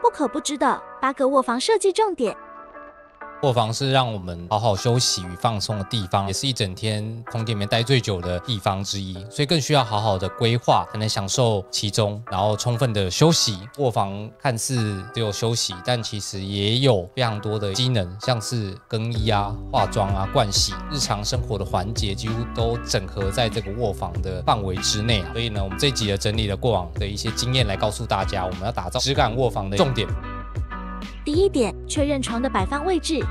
不可不知的八个卧房设计重点。卧房是让我们好好休息与放松的地方，也是一整天空间里面待最久的地方之一，所以更需要好好的规划，才能享受其中，然后充分的休息。卧房看似只有休息，但其实也有非常多的机能，像是更衣啊、化妆啊、盥洗，日常生活的环节几乎都整合在这个卧房的范围之内。所以呢，我们这集的整理了过往的一些经验，来告诉大家，我们要打造质感卧房的重点。第一点，确认床的摆放位置。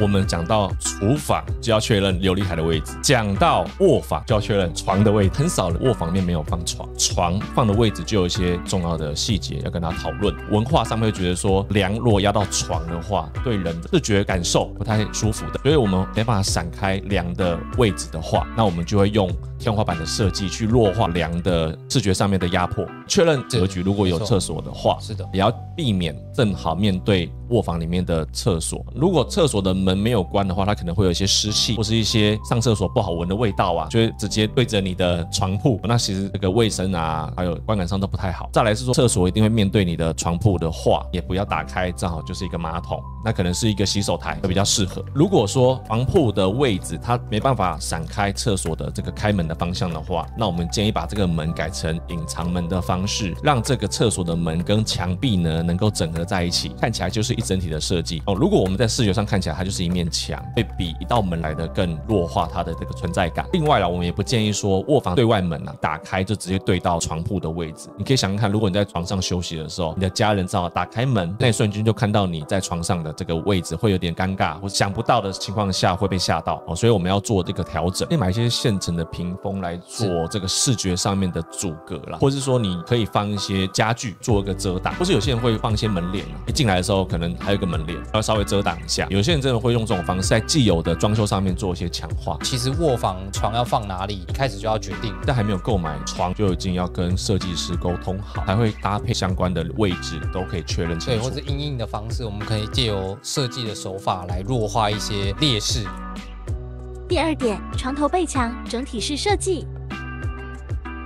我们讲到厨房就要确认琉璃台的位置，讲到卧房就要确认床的位置。很少的卧房面没有放床，床放的位置就有一些重要的细节要跟他讨论。文化上面会觉得说，梁如果压到床的话，对人的视觉感受不太舒服的，所以我们没办法闪开梁的位置的话，那我们就会用天花板的设计去弱化梁的视觉上面的压迫。确认格局，如果有厕所的话，是的，也要避免正好面对卧房里面的厕所。如果厕所的门没有关的话，它可能会有一些湿气，或是一些上厕所不好闻的味道啊，就会直接对着你的床铺。那其实这个卫生啊，还有观感上都不太好。再来是说，厕所一定会面对你的床铺的话，也不要打开，正好就是一个马桶，那可能是一个洗手台会比较适合。如果说床铺的位置它没办法闪开厕所的这个开门的方向的话，那我们建议把这个门改成隐藏门的方式，让这个厕所的门跟墙壁呢能够整合在一起，看起来就是一整体的设计哦。如果我们在视觉上看起来它就是一面。墙会比一道门来的更弱化它的这个存在感。另外啦，我们也不建议说卧房对外门啊打开就直接对到床铺的位置。你可以想想看，如果你在床上休息的时候，你的家人正好打开门，那一瞬间就看到你在床上的这个位置，会有点尴尬，或想不到的情况下会被吓到哦。所以我们要做这个调整，可以买一些现成的屏风来做这个视觉上面的阻隔啦，或者是说你可以放一些家具做一个遮挡，或是有些人会放一些门帘啊，一进来的时候可能还有一个门帘，要稍微遮挡一下。有些人真的会用这种。方式在既有的装修上面做一些强化。其实卧房床要放哪里，一开始就要决定，在还没有购买床就已经要跟设计师沟通好，还会搭配相关的位置，都可以确认清楚。对，或者硬硬的方式，我们可以借由设计的手法来弱化一些劣势。第二点，床头背墙整体式设计。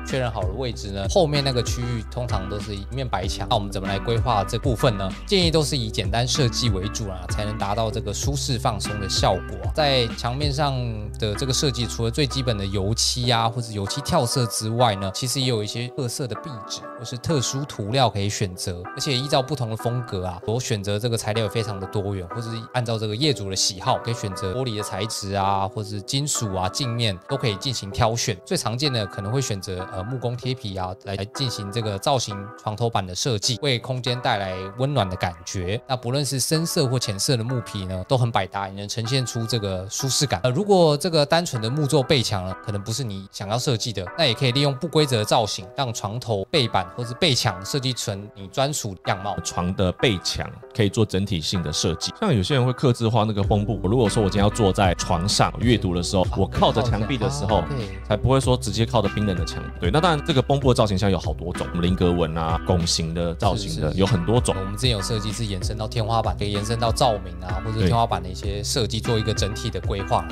确认好了位置呢，后面那个区域通常都是一面白墙。那我们怎么来规划这部分呢？建议都是以简单设计为主啊，才能达到这个舒适放松的效果。在墙面上的这个设计，除了最基本的油漆啊，或者油漆跳色之外呢，其实也有一些特色的壁纸或是特殊涂料可以选择。而且依照不同的风格啊，我选择这个材料也非常的多元，或是按照这个业主的喜好，可以选择玻璃的材质啊，或者是金属啊，镜面都可以进行挑选。最常见的可能会选择。木工贴皮啊，来进行这个造型床头板的设计，为空间带来温暖的感觉。那不论是深色或浅色的木皮呢，都很百搭，也能呈现出这个舒适感。呃，如果这个单纯的木做背墙呢，可能不是你想要设计的，那也可以利用不规则的造型，让床头背板或是背墙设计成你专属样貌。床的背墙可以做整体性的设计，像有些人会刻字化那个风布。如果说我今天要坐在床上阅读的时候，我靠着墙壁的时候，才不会说直接靠着冰冷的墙。对，那。当然，这个绷布的造型现在有好多种，菱格纹啊、拱形的造型的有很多种。我们之前有设计是延伸到天花板，可以延伸到照明啊，或者天花板的一些设计，做一个整体的规划。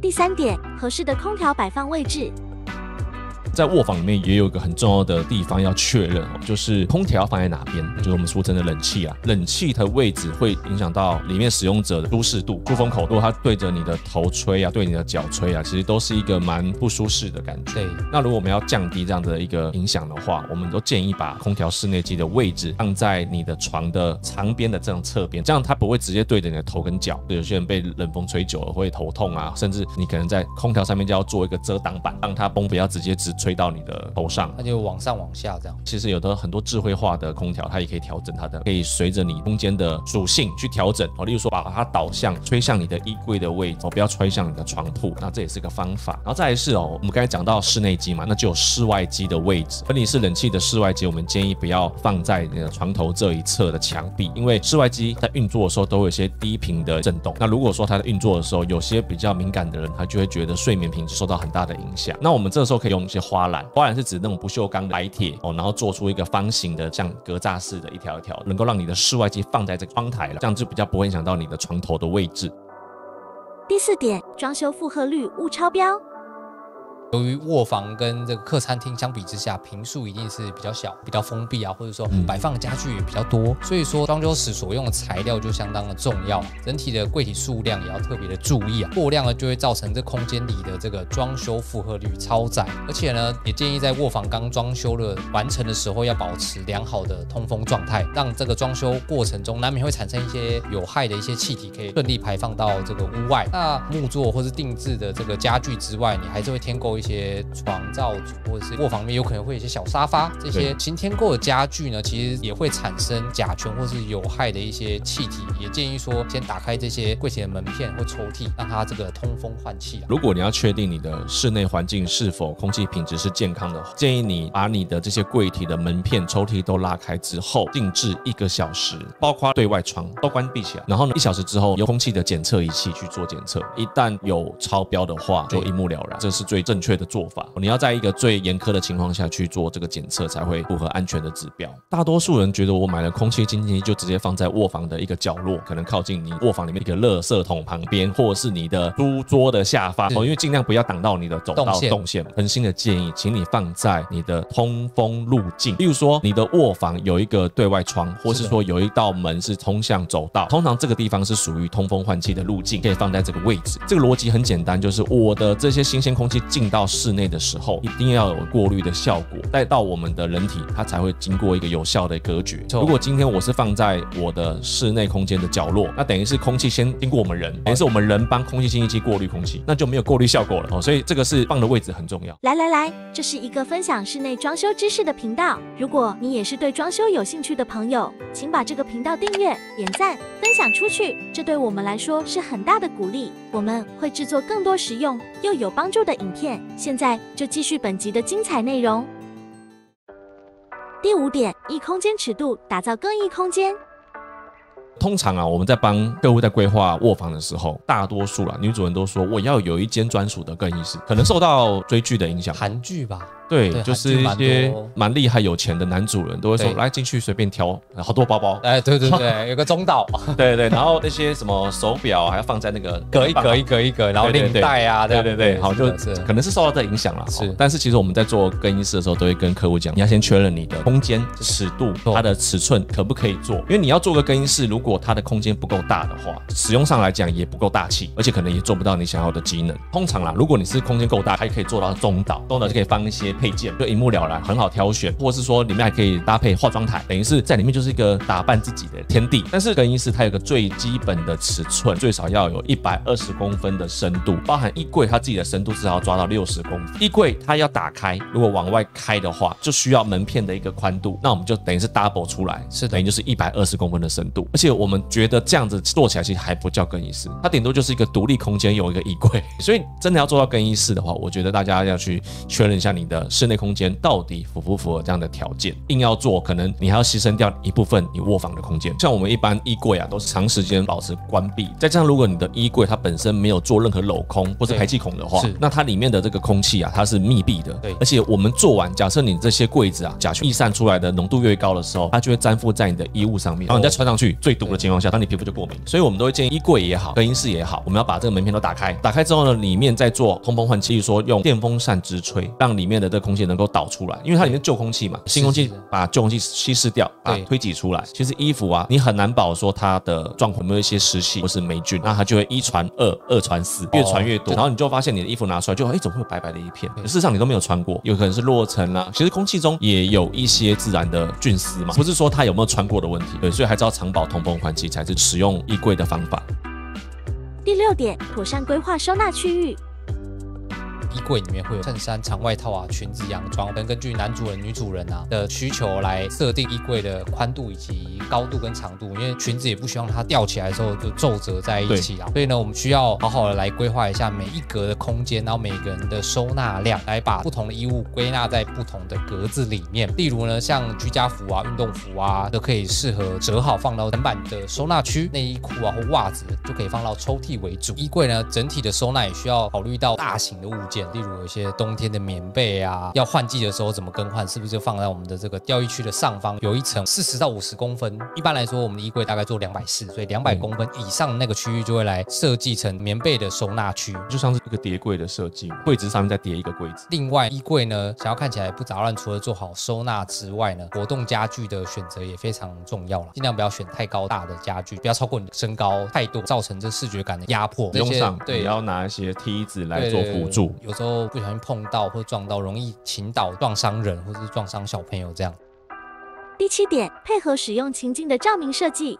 第三点，合适的空调摆放位置。在卧房里面也有一个很重要的地方要确认哦，就是空调放在哪边，就是我们俗称的冷气啊。冷气的位置会影响到里面使用者的舒适度。出风口如果它对着你的头吹啊，对你的脚吹啊，其实都是一个蛮不舒适的感觉。对。那如果我们要降低这样的一个影响的话，我们都建议把空调室内机的位置放在你的床的长边的这种侧边，这样它不会直接对着你的头跟脚。有些人被冷风吹久了会头痛啊，甚至你可能在空调上面就要做一个遮挡板，让它风不要直接直。吹到你的头上，它就往上往下这样。其实有的很多智慧化的空调，它也可以调整它的，可以随着你空间的属性去调整哦。例如说，把它导向吹向你的衣柜的位置，哦，不要吹向你的床铺，那这也是个方法。然后再来是哦，我们刚才讲到室内机嘛，那就有室外机的位置。而你是冷气的室外机，我们建议不要放在你的床头这一侧的墙壁，因为室外机在运作的时候都有一些低频的震动。那如果说它在运作的时候，有些比较敏感的人，他就会觉得睡眠品质受到很大的影响。那我们这时候可以用一些。花篮，花篮是指那种不锈钢的白铁哦，然后做出一个方形的，像格栅式的一条一条，能够让你的室外机放在这个窗台了，这样就比较不会影响到你的床头的位置。第四点，装修负荷率勿超标。由于卧房跟这个客餐厅相比之下，平数一定是比较小、比较封闭啊，或者说摆放家具也比较多，所以说装修时所用的材料就相当的重要，整体的柜体数量也要特别的注意啊，过量呢就会造成这空间里的这个装修负荷率超载，而且呢也建议在卧房刚装修了完成的时候要保持良好的通风状态，让这个装修过程中难免会产生一些有害的一些气体可以顺利排放到这个屋外。那木作或是定制的这个家具之外，你还是会添购一些床罩组或者是卧房面有可能会有一些小沙发，这些新天购的家具呢，其实也会产生甲醛或是有害的一些气体，也建议说先打开这些柜体的门片或抽屉，让它这个通风换气啊。如果你要确定你的室内环境是否空气品质是健康的，建议你把你的这些柜体的门片、抽屉都拉开之后，静置一个小时，包括对外窗都关闭起来。然后呢，一小时之后，由空气的检测仪器去做检测，一旦有超标的话，就一目了然。这是最正确的做法。你要在一个最严苛的情况下去做这个检测，才会符合安全的指标。大多数人觉得我买了空气清新机就直接放在卧房的一个角落，可能靠近你卧房里面一个垃圾桶旁边，或者是你的书桌的下方哦，因为尽量不要挡到你的走道动线。恒心的建议，请你放在你的通风路径，例如说你的卧房有一个对外窗，或是说有一道门是通向走道，通常这个地方是属于通风换气的路径，可以放在这个位置。这个逻辑很简单，就是我的这些新鲜空气进到室内的时候，一定要有过滤的效果，带到我们的人体，它才会经过一个有效的隔绝。如果今天我是放在我的室内空间的角落，那等于是空气先经过我们人，等于是我们人帮空气清新机过滤空气，那就没有过滤效果了哦。所以这个是放的位置很重要。来来来，这是一个分享室内装修知识的频道。如果你也是对装修有兴趣的朋友，请把这个频道订阅、点赞、分享出去，这对我们来说是很大的鼓励。我们会制作更多实用又有帮助的影片。现在就继续本集的精彩内容。第五点，异空间尺度，打造更异空间。通常啊，我们在帮客户在规划卧房的时候，大多数啦，女主人都说我要有一间专属的更衣室，可能受到追剧的影响，韩剧吧。对，就是一些蛮厉害、有钱的男主人，都会说来进去随便挑好多包包。哎，对对对，有个中岛。对对，然后那些什么手表还要放在那个隔一格一格一格，然后领带啊，对对对，好，就可能是受到这影响了。是，但是其实我们在做更衣室的时候，都会跟客户讲，你要先确认你的空间尺度，它的尺寸可不可以做？因为你要做个更衣室，如果它的空间不够大的话，使用上来讲也不够大气，而且可能也做不到你想要的机能。通常啦，如果你是空间够大，还可以做到中岛，中岛就可以放一些配件，就一目了然。很好挑选，或者是说里面还可以搭配化妆台，等于是在里面就是一个打扮自己的天地。但是更衣室它有个最基本的尺寸，最少要有一百二十公分的深度，包含衣柜它自己的深度至少要抓到六十公分。衣柜它要打开，如果往外开的话，就需要门片的一个宽度，那我们就等于是 double 出来，是等于就是一百二十公分的深度。而且我们觉得这样子做起来其实还不叫更衣室，它顶多就是一个独立空间，有一个衣柜。所以真的要做到更衣室的话，我觉得大家要去确认一下你的室内空间到。底符不符合这样的条件？硬要做，可能你还要牺牲掉一部分你卧房的空间。像我们一般衣柜啊，都是长时间保持关闭。再加上如果你的衣柜它本身没有做任何镂空或者排气孔的话，那它里面的这个空气啊，它是密闭的。对，而且我们做完，假设你这些柜子啊，甲醛逸散出来的浓度越高的时候，它就会粘附在你的衣物上面，然后你再穿上去，最毒的情况下，当你皮肤就过敏。所以我们都会建议衣柜也好，更衣室也好，我们要把这个门片都打开。打开之后呢，里面再做通风换气，说用电风扇直吹，让里面的这个空气能够导出来，因为它里面旧。空气嘛，新空气把旧空气稀释掉，啊，推挤出来。其实衣服啊，你很难保说它的状况有没有一些湿气或是霉菌，那它就会一传二，二传四，越传越多。然后你就发现你的衣服拿出来就哎，怎么会有白白的一片？事实上你都没有穿过，有可能是落尘啦。其实空气中也有一些自然的菌丝嘛，不是说它有没有穿过的问题。对，所以还是要常保通风换气才是使用衣柜的方法。第六点，妥善规划收纳区域。衣柜里面会有衬衫、长外套啊、裙子、洋装，能根据男主人、女主人啊的需求来设定衣柜的宽度以及高度跟长度。因为裙子也不希望它吊起来的时候就皱褶在一起啊，所以呢，我们需要好好的来规划一下每一格的空间，然后每个人的收纳量，来把不同的衣物归纳在不同的格子里面。例如呢，像居家服啊、运动服啊，都可以适合折好放到整板的收纳区；内衣裤啊或袜子就可以放到抽屉为主。衣柜呢，整体的收纳也需要考虑到大型的物件。件，例如有一些冬天的棉被啊，要换季的时候怎么更换，是不是就放在我们的这个钓鱼区的上方有一层四十到五十公分？一般来说，我们的衣柜大概做两百四，所以两百公分以上那个区域就会来设计成棉被的收纳区。就像是一个叠柜的设计，柜子上面再叠一个柜子。另外，衣柜呢，想要看起来不杂乱，除了做好收纳之外呢，活动家具的选择也非常重要了，尽量不要选太高大的家具，不要超过你的身高太多，造成这视觉感的压迫。不用上，对也要拿一些梯子来做辅助。有时候不小心碰到或撞到，容易倾倒撞伤人，或是撞伤小朋友这样。第七点，配合使用情境的照明设计。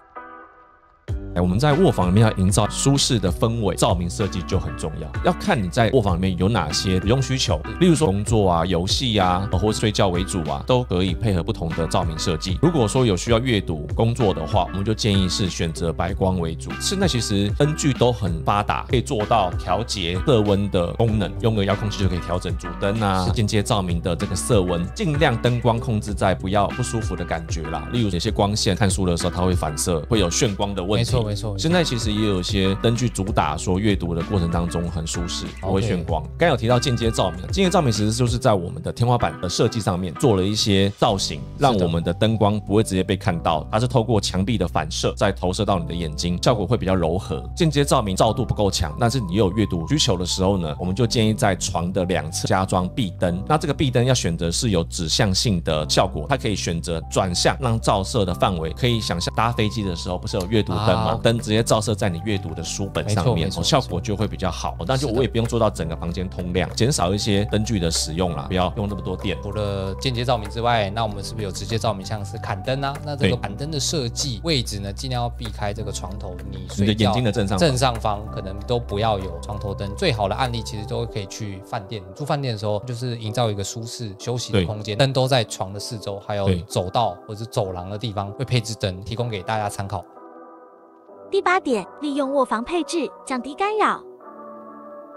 哎，我们在卧房里面要营造舒适的氛围，照明设计就很重要。要看你在卧房里面有哪些使用需求，例如说工作啊、游戏啊，或者睡觉为主啊，都可以配合不同的照明设计。如果说有需要阅读、工作的话，我们就建议是选择白光为主。现在其实灯具都很发达，可以做到调节色温的功能，用个遥控器就可以调整主灯啊、间接照明的这个色温，尽量灯光控制在不要不舒服的感觉啦。例如有些光线看书的时候它会反射，会有眩光的问题。没错现在其实也有一些灯具主打说阅读的过程当中很舒适，不会眩光。刚有提到间接照明，间接照明其实就是在我们的天花板的设计上面做了一些造型，让我们的灯光不会直接被看到，它是透过墙壁的反射再投射到你的眼睛，效果会比较柔和。间接照明照度不够强，但是你又有阅读需求的时候呢，我们就建议在床的两侧加装壁灯。那这个壁灯要选择是有指向性的效果，它可以选择转向，让照射的范围可以想象搭飞机的时候不是有阅读灯吗啊？灯直接照射在你阅读的书本上面效果就会比较好。但就是我也不用做到整个房间通亮，减少一些灯具的使用啦，不要用那么多电。除了间接照明之外，那我们是不是有直接照明，像是砍灯啊？那这个砍灯的设计位置呢，尽量要避开这个床头，你睡觉你的眼睛的正上方正上方可能都不要有床头灯。最好的案例其实都可以去饭店，住饭店的时候就是营造一个舒适休息的空间，灯都在床的四周，还有走道或者是走廊的地方会配置灯，提供给大家参考。第八点，利用卧房配置降低干扰。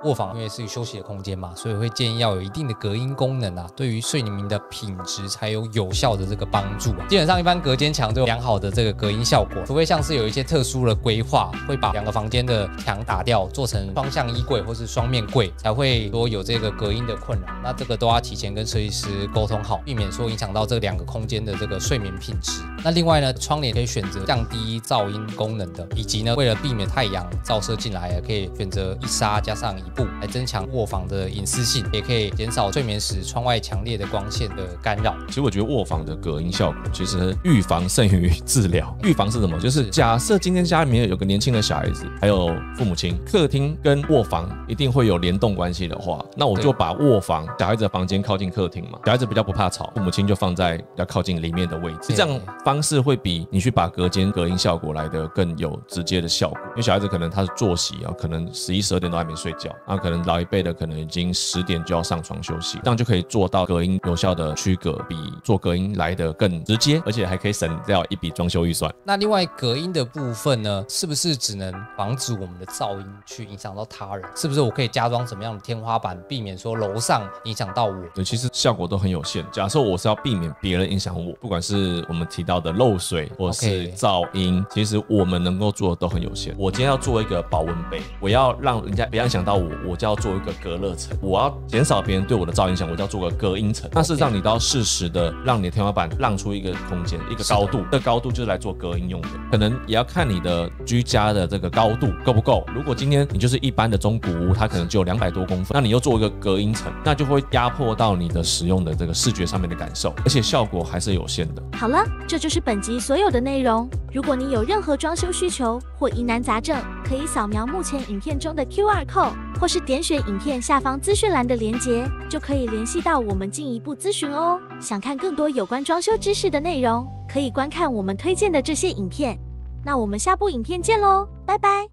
卧房因为是休息的空间嘛，所以会建议要有一定的隔音功能啊，对于睡眠的品质才有有效的这个帮助啊。基本上一般隔间墙都有良好的这个隔音效果，除非像是有一些特殊的规划，会把两个房间的墙打掉，做成双向衣柜或是双面柜，才会说有这个隔音的困扰。那这个都要提前跟设计师沟通好，避免说影响到这两个空间的这个睡眠品质。那另外呢，窗帘可以选择降低噪音功能的，以及呢，为了避免太阳照射进来，可以选择一纱加上一布来增强卧房的隐私性，也可以减少睡眠时窗外强烈的光线的干扰。其实我觉得卧房的隔音效果其实预防胜于治疗。预防是什么？就是是假设今天家里面有个年轻的小孩子，还有父母亲，客厅跟卧房一定会有联动关系的话，那我就把卧房小孩子的房间靠近客厅嘛，小孩子比较不怕吵，父母亲就放在比较靠近里面的位置，对这样方式会比你去把隔间隔音效果来的更有直接的效果。因为小孩子可能他的作息啊，可能十一十二点都还没睡觉，然后可能老一辈的可能已经十点就要上床休息，这样就可以做到隔音有效的区隔，比做隔音来的更直接，而且还可以省掉一笔装修预算。那另外隔音的部分呢，是不是只能防止我们的噪音去影响到他人？是不是我可以加装什么样的天花板，避免说楼上影响到我？对，其实效果都很有限。假设我是要避免别人影响我，不管是我们提到的漏水或是噪音，其实我们能够做的都很有限。我今天要做一个保温杯，我要让人家不要影响到我，我就要做一个隔热层。我要减少别人对我的噪音影响，我就要做个隔音层。那事实上，你都要适时的让你的天花板让出一个空间，一个高度，这高度就是来做隔音用的。可能也要看你的居家的这个高度够不够。如果今天你就是一般的中古屋，它可能只有两百多公分，那你又做一个隔音层，那就会压迫到你的使用的这个视觉上面的感受，而且效果还是有限的。好了，这就是本集所有的内容。如果你有任何装修需求或疑难杂症，可以扫描目前影片中的 QR code，或是点选影片下方资讯栏的连接，就可以联系到我们进一步咨询哦。想看更多有关装修知识的内容，可以观看我们推荐的这些影片。那我们下部影片见喽，拜拜。